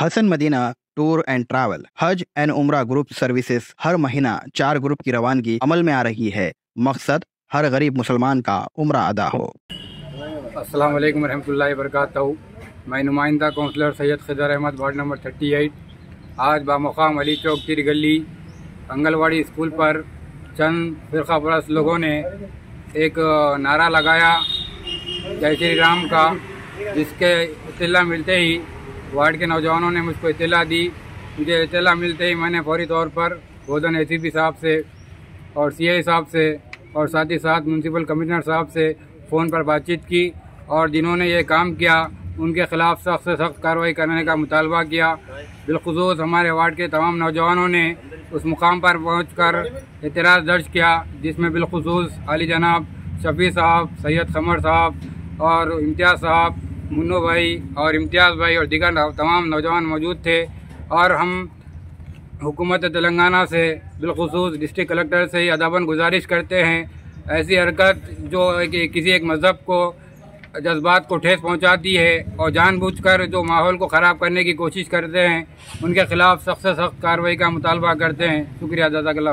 Hasan Madina tour and travel, हज एंड उम्रा ग्रुप सर्विसेज़ हर महीना चार ग्रुप की रवानगी अमल में आ रही है। मकसद, हर गरीब मुसलमान का उम्र अदा हो। अस्सलाम वालेकुम रहमतुल्लाहि वबरकातुहू। मैं नुमाइंदा councillor Syed Khidar Ahmed, ward number 38 आज बामुकाम अली चौक की गली आंगनवाड़ी स्कूल पर चंद फिरका परस्त लोगों ने एक नारा लगाया जय श्री राम का, जिसके इतला मिलते ही वार्ड के नौजवानों ने मुझको इतला दी। मुझे इतला मिलते ही मैंने फौरी तौर पर गोदन ए साहब से और सीए साहब से और साथ ही साथ म्यूनसिपल कमिश्नर साहब से फ़ोन पर बातचीत की और जिन्होंने ये काम किया, उनके ख़िलाफ़ सख्त से सख्त कार्रवाई करने का मुतालबा किया। बिलखसूस हमारे वार्ड के तमाम नौजवानों ने उस मुकाम पर पहुँच कर एतराज़ दर्ज किया, जिसमें बिलखसूस अली जनाब, शफी साहब, सैयद कमर साहब और इम्तियाज़ साहब मुन्नो भाई और इम्तियाज़ भाई और दिगर तमाम नौजवान मौजूद थे और हम हुकूमत तेलंगाना से बिलखसूस डिस्ट्रिक्ट कलेक्टर से ही अदाबन गुजारिश करते हैं। ऐसी हरकत जो कि किसी एक मज़हब को जज्बात को ठेस पहुंचाती है और जानबूझकर जो माहौल को ख़राब करने की कोशिश करते हैं, उनके खिलाफ सख्त से सख्त कार्रवाई का मुतालबा करते हैं। शुक्रिया जजाकल्ला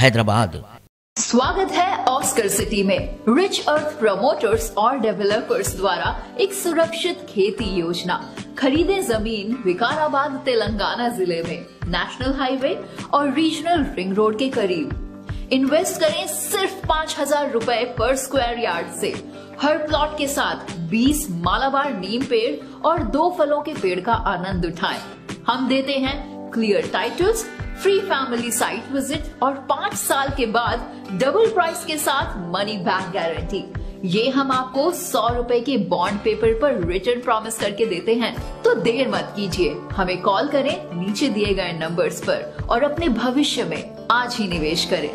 Hyderabad. स्वागत है ऑस्कर सिटी में। रिच अर्थ प्रमोटर्स और डेवलपर्स द्वारा एक सुरक्षित खेती योजना। खरीदे ज़मीन विकाराबाद, तेलंगाना ज़िले में। नेशनल हाईवे और रीजनल रिंग रोड के करीब। इन्वेस्ट करें सिर्फ़ पाँच हज़ार रूपए पर स्क्वायर यार्ड से। हर प्लॉट के साथ 20 मालाबार नीम पेड़ और दो फलों के पेड़ का आनंद उठाएँ। हम देते हैं clear titles free family site visit और पाँच साल के बाद डबल प्राइस के साथ मनी बैक गारंटी ये हम आपको सौ रूपए के बॉन्ड पेपर पर रिटर्न प्रॉमिस करके देते हैं। तो देर मत कीजिए। हमें कॉल करें नीचे दिए गए नंबर्स पर और अपने भविष्य में आज ही निवेश करें।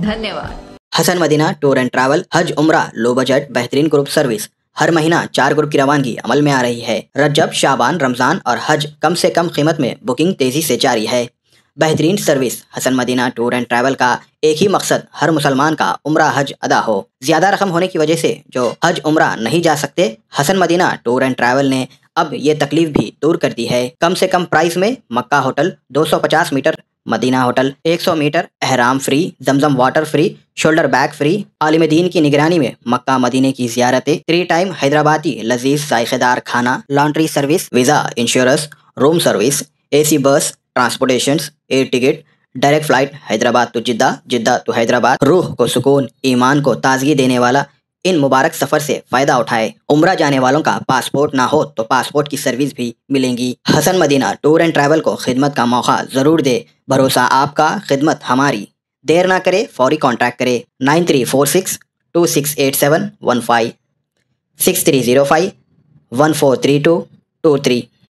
धन्यवाद। Hasan Madina tour and travel हज, उम्र लो बजट बेहतरीन ग्रुप सर्विस हर महीना चार ग्रुप की रवानगी अमल में आ रही है। रजब, शाबान, रमज़ान और हज कम से कम कीमत में बुकिंग तेज़ी से जारी है। बेहतरीन service Hasan Madina tour and travel का एक ही मकसद, हर मुसलमान का उम्र हज अदा हो। ज़्यादा रकम होने की वजह से जो हज उम्र नहीं जा सकते, Hasan Madina tour and travel ने अब ये तकलीफ़ भी दूर कर दी है। कम से कम प्राइस में Makkah hotel 250 metre, Madina hotel 100 metre अहराम free Zamzam water free shoulder bag free आलिम दीन की निगरानी में मक्का मदीने की जियारतें थ्री टाइम हैदराबादी लजीज जायकेदार खाना laundry service visa insurance room service AC bus transportation air ticket direct flight Hyderabad to Jeddah Jeddah to Hyderabad रूह को सुकून, ईमान को ताजगी देने वाला, इन मुबारक सफ़र से फ़ायदा उठाए। उम्र जाने वालों का पासपोर्ट ना हो तो पासपोर्ट की सर्विस भी मिलेंगी। Hasan Madina tour and travel को खिदमत का मौका ज़रूर दे। भरोसा आपका, खिदमत हमारी। देर ना करे, फौरी कॉन्टैक्ट करे। Nine three four six two six eight seven one five six three zero five one four three two two three